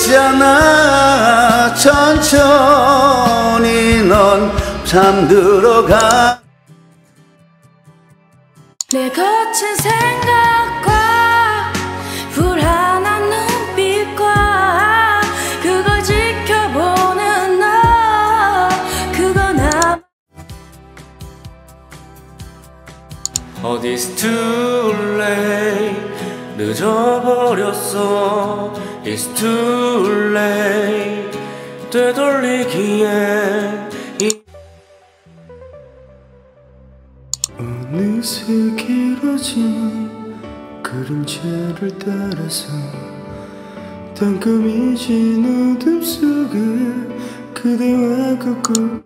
있잖아. 천천히 넌 잠들어가. 내 거친 생각과 불안한 눈빛과 그걸 지켜보는 너. 그거 나. too late 늦어버렸어. It's too late. 되돌리기엔 이 어느새 길어진 그림자를 따라서 땅거미진 어둠 속에 그대와 걷고